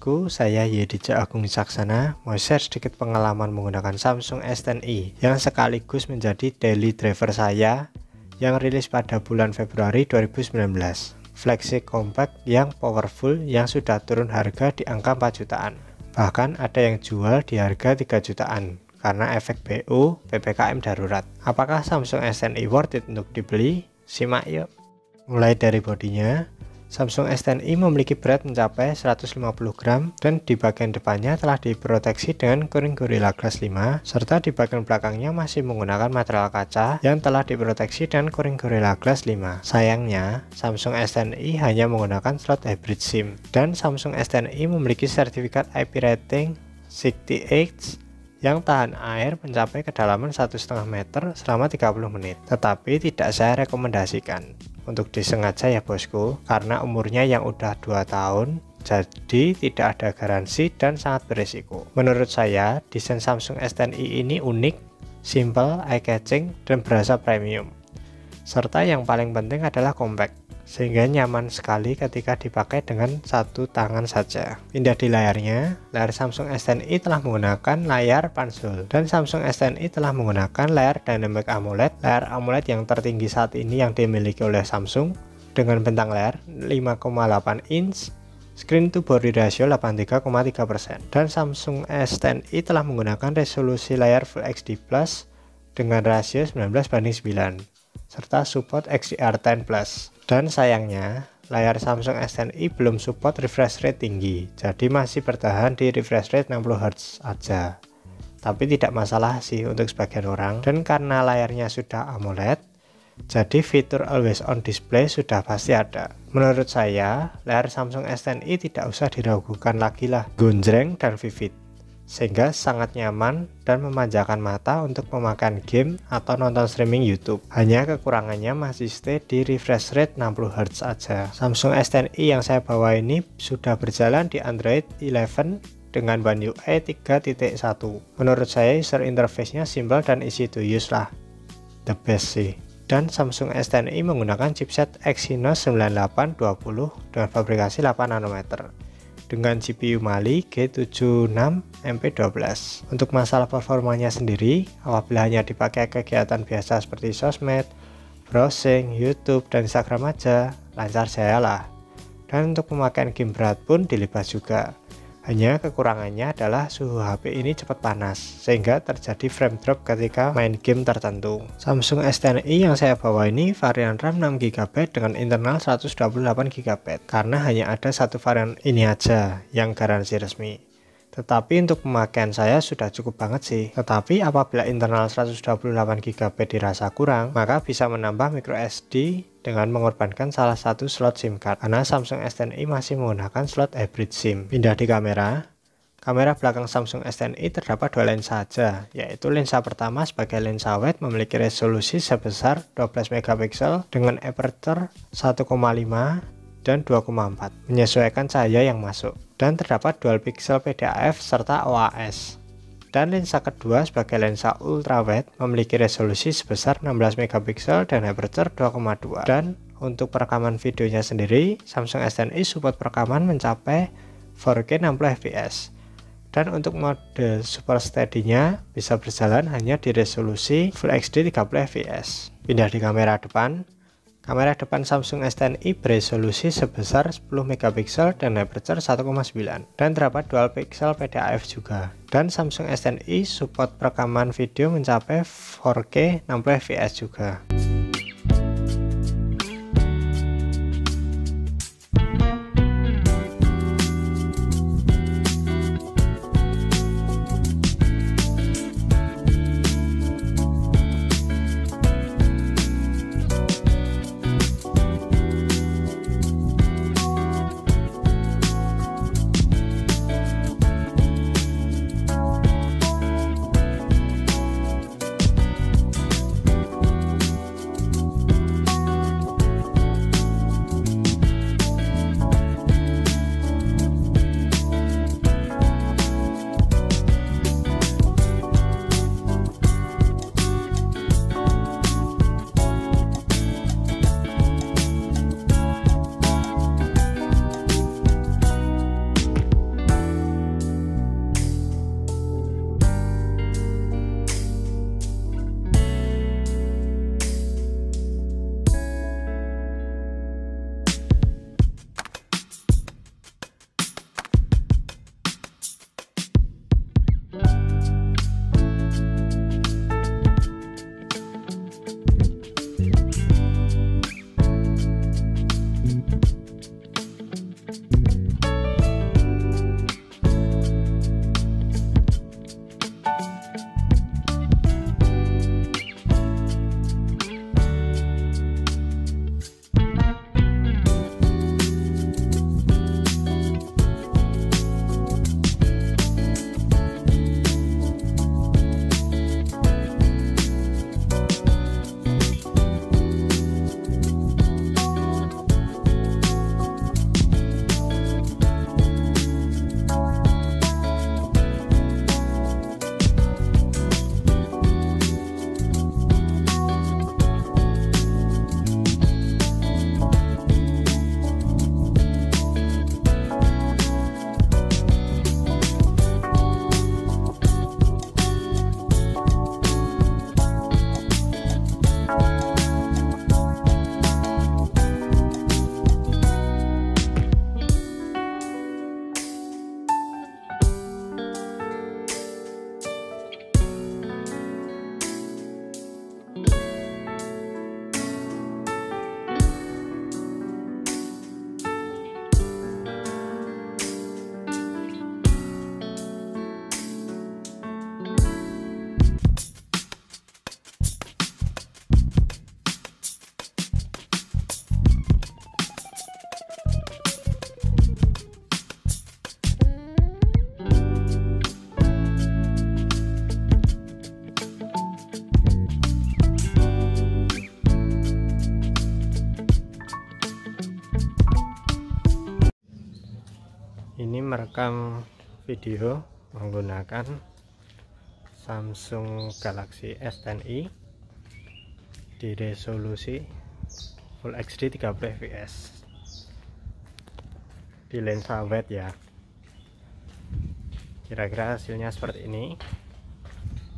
Bosku, saya Yedija Agung Saksana mau share sedikit pengalaman menggunakan Samsung S10i yang sekaligus menjadi daily driver saya yang rilis pada bulan Februari 2019 flagship compact yang powerful yang sudah turun harga di angka 4 jutaan. Bahkan ada yang jual di harga 3 jutaan karena efek BU PPKM darurat. Apakah Samsung S10i worth it untuk dibeli? simak yuk. Mulai dari bodinya Samsung S10i memiliki berat mencapai 150 gram dan di bagian depannya telah diproteksi dengan kuring Gorilla Glass 5 serta di bagian belakangnya masih menggunakan material kaca yang telah diproteksi dengan kuring Gorilla Glass 5. Sayangnya, Samsung S10i hanya menggunakan slot hybrid SIM dan Samsung S10i memiliki sertifikat IP rating 68 yang tahan air mencapai kedalaman 1,5 meter selama 30 menit. Tetapi tidak saya rekomendasikan untuk disengaja ya bosku. Karena umurnya yang udah 2 tahun jadi tidak ada garansi dan sangat berisiko. Menurut saya desain Samsung S10i ini unik simple, eye-catching, dan berasa premium. Serta yang paling penting adalah compact sehingga nyaman sekali ketika dipakai dengan satu tangan saja. Pindah di layarnya, layar Samsung S10i telah menggunakan layar Pansul dan Samsung S10i telah menggunakan layar Dynamic AMOLED, layar AMOLED yang tertinggi saat ini yang dimiliki oleh Samsung dengan bentang layar 5,8 inch Screen to body ratio 83,3% dan Samsung S10i telah menggunakan resolusi layar Full HD Plus dengan rasio 19 banding 9 serta support XDR10 Plus. Dan sayangnya, layar Samsung S10i belum support refresh rate tinggi, jadi masih bertahan di refresh rate 60Hz aja. Tapi tidak masalah sih untuk sebagian orang, dan karena layarnya sudah AMOLED, jadi fitur always on display sudah pasti ada. Menurut saya, layar Samsung S10i tidak usah diragukan lagi lah, gonjreng dan vivid sehingga sangat nyaman dan memanjakan mata untuk memakan game atau nonton streaming YouTube. Hanya kekurangannya masih stay di refresh rate 60Hz saja. Samsung S10i yang saya bawa ini sudah berjalan di Android 11 dengan One UI 3.1. Menurut saya user interface-nya simple dan easy to use lah. The best sih dan Samsung S10i menggunakan chipset Exynos 9820 dengan fabrikasi 8 nanometer dengan GPU Mali G76 MP12. Untuk masalah performanya sendiri, apabila hanya dipakai kegiatan biasa seperti sosmed, browsing, YouTube, dan Instagram aja, lancar saya lah. Dan untuk pemakaian game berat pun dilibas juga. Hanya kekurangannya adalah suhu HP ini cepat panas, sehingga terjadi frame drop ketika main game tertentu. Samsung S10i yang saya bawa ini varian RAM 6GB dengan internal 128GB, karena hanya ada satu varian ini aja yang garansi resmi. Tetapi untuk pemakaian saya sudah cukup banget sih. Tetapi apabila internal 128GB dirasa kurang, maka bisa menambah micro SD dengan mengorbankan salah satu slot SIM card. Karena Samsung S10i masih menggunakan slot hybrid SIM. Pindah di kamera. Kamera belakang Samsung S10i terdapat dua lensa saja, yaitu lensa pertama sebagai lensa wide memiliki resolusi sebesar 12 megapiksel dengan aperture 1,5 dan 2,4, menyesuaikan cahaya yang masuk dan terdapat dual pixel PDAF serta OAS. Dan lensa kedua sebagai lensa ultrawide memiliki resolusi sebesar 16 megapiksel dan aperture 2,2. Dan untuk perekaman videonya sendiri, Samsung S10i support perekaman mencapai 4K 60 fps. Dan untuk mode Super Steady-nya bisa berjalan hanya di resolusi Full HD 30 fps. Pindah di kamera depan, Kamera depan Samsung S10i beresolusi sebesar 10 megapiksel dan aperture 1,9 dan terdapat dual pixel PDAF juga. Dan Samsung S10i support perekaman video mencapai 4K 60 fps juga. Merekam video menggunakan Samsung Galaxy S10i di resolusi Full HD 30 fps di lensa wide ya. Kira-kira hasilnya seperti ini.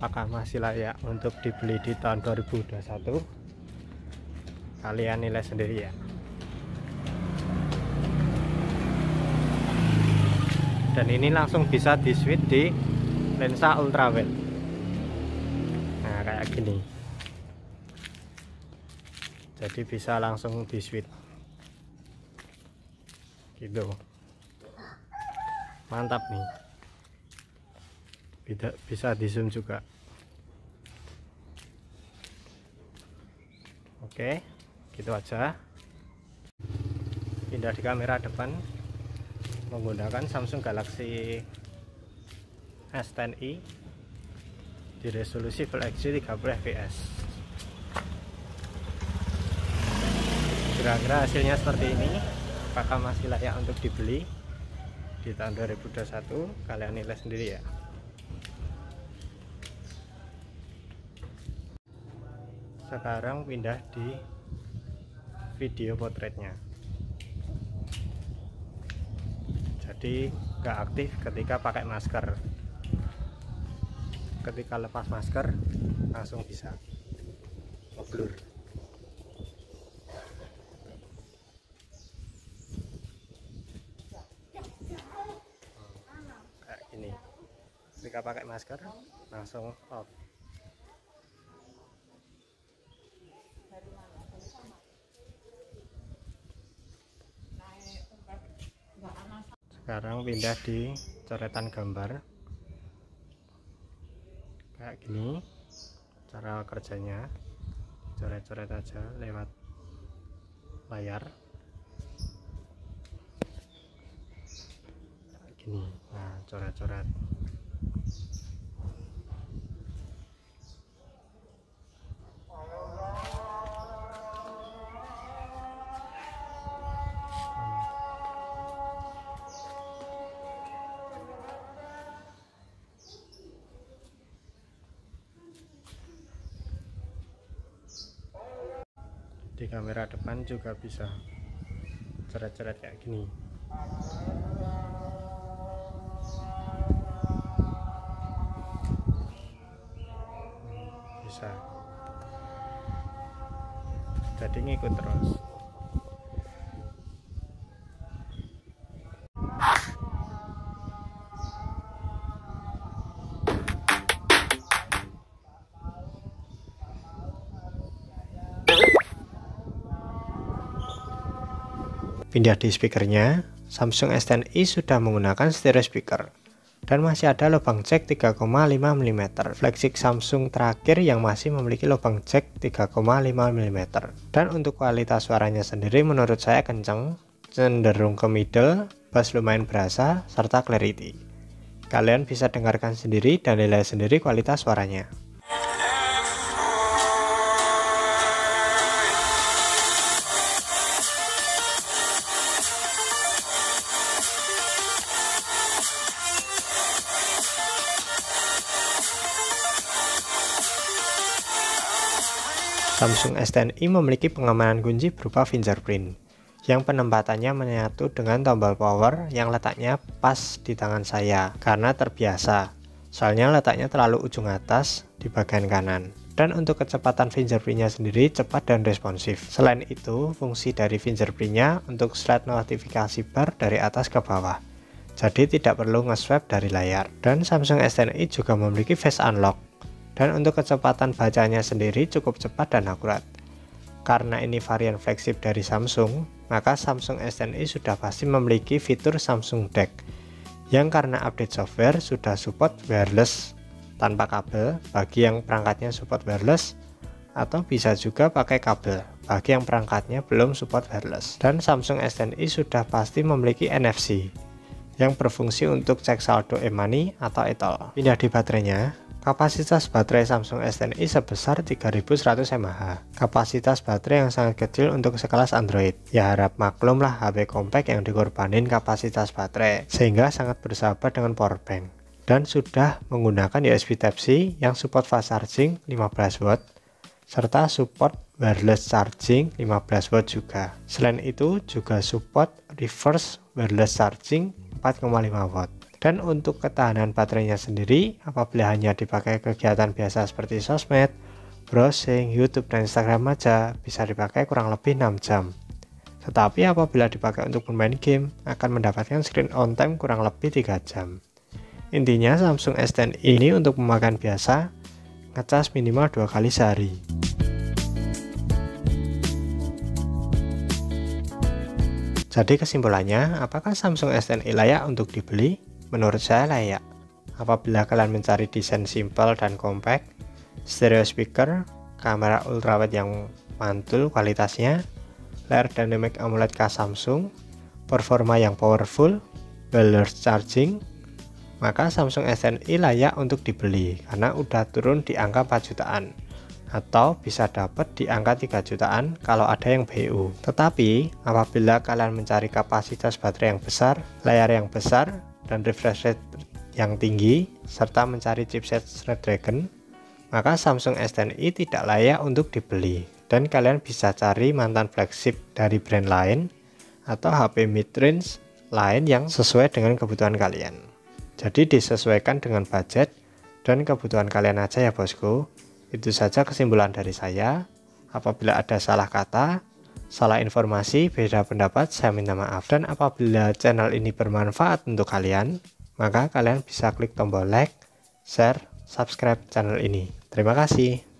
Apakah masih layak untuk dibeli di tahun 2021 kalian nilai sendiri ya dan ini langsung bisa di switch di lensa ultrawide. Nah kayak gini. Jadi bisa langsung di switch gitu. Mantap nih. Bisa, bisa di zoom juga. Oke gitu aja. Pindah di kamera depan menggunakan Samsung Galaxy S10i di resolusi Full HD 30 fps kira-kira hasilnya seperti ini. Apakah masih layak untuk dibeli di tahun 2021 kalian nilai sendiri ya. Sekarang pindah di video potretnya jadi nggak aktif ketika pakai masker. Ketika lepas masker langsung bisa. Ngeblur kayak gini. Ketika pakai masker langsung off sekarang pindah di coretan gambar. Kayak gini cara kerjanya. Coret-coret aja lewat layar. Kayak gini. Nah coret-coret di kamera depan juga bisa coret-coret kayak gini. Bisa. Jadi ngikut terus pindah di speakernya Samsung S10i sudah menggunakan stereo speaker. Dan masih ada lubang jack 3,5 mm flagship Samsung terakhir yang masih memiliki lubang jack 3,5 mm dan untuk kualitas suaranya sendiri menurut saya kenceng cenderung ke middle bass lumayan berasa serta clarity. Kalian bisa dengarkan sendiri dan nilai sendiri kualitas suaranya Samsung S10i memiliki pengamanan kunci berupa fingerprint yang penempatannya menyatu dengan tombol power yang letaknya pas di tangan saya karena terbiasa. Soalnya letaknya terlalu ujung atas di bagian kanan. Dan untuk kecepatan fingerprintnya sendiri cepat dan responsif. Selain itu fungsi dari fingerprintnya untuk slide notifikasi bar dari atas ke bawah. Jadi tidak perlu nge-swipe dari layar. Dan Samsung S10i juga memiliki face unlock dan untuk kecepatan bacanya sendiri cukup cepat dan akurat. Karena ini varian flagship dari Samsung, maka Samsung S10i sudah pasti memiliki fitur Samsung DeX yang karena update software sudah support wireless tanpa kabel bagi yang perangkatnya support wireless atau bisa juga pakai kabel bagi yang perangkatnya belum support wireless. Dan Samsung S10i sudah pasti memiliki NFC yang berfungsi untuk cek saldo e-money atau etol. Pindah di baterainya Kapasitas baterai Samsung S10i sebesar 3100 mAh. Kapasitas baterai yang sangat kecil untuk sekelas Android. Ya harap maklum lah HP compact yang dikorbanin kapasitas baterai, sehingga sangat bersahabat dengan powerbank. Dan sudah menggunakan USB Type-C yang support fast charging 15 watt, serta support wireless charging 15 watt juga. Selain itu juga support reverse wireless charging 4,5 watt. Dan untuk ketahanan baterainya sendiri, apabila hanya dipakai kegiatan biasa seperti sosmed, browsing, YouTube, dan Instagram aja, bisa dipakai kurang lebih 6 jam. Tetapi apabila dipakai untuk bermain game, akan mendapatkan screen on time kurang lebih 3 jam. Intinya Samsung S10 ini untuk pemakaian biasa, ngecas minimal dua kali sehari. Jadi kesimpulannya, apakah Samsung S10 layak untuk dibeli? Menurut saya layak. Apabila kalian mencari desain simple dan compact, stereo speaker, kamera ultrawide yang mantul kualitasnya, layar dynamic AMOLED K Samsung, performa yang powerful, wireless charging, maka Samsung S10i layak untuk dibeli karena udah turun di angka 4 jutaan atau bisa dapat di angka 3 jutaan kalau ada yang BU. Tetapi apabila kalian mencari kapasitas baterai yang besar, layar yang besar, dan refresh rate yang tinggi serta mencari chipset Snapdragon, maka Samsung S10i tidak layak untuk dibeli dan kalian bisa cari mantan flagship dari brand lain atau HP mid-range lain yang sesuai dengan kebutuhan kalian. Jadi disesuaikan dengan budget dan kebutuhan kalian aja ya bosku. Itu saja kesimpulan dari saya. Apabila ada salah kata, salah informasi, beda pendapat, saya minta maaf. Dan apabila channel ini bermanfaat untuk kalian, maka kalian bisa klik tombol like, share, subscribe channel ini. Terima kasih.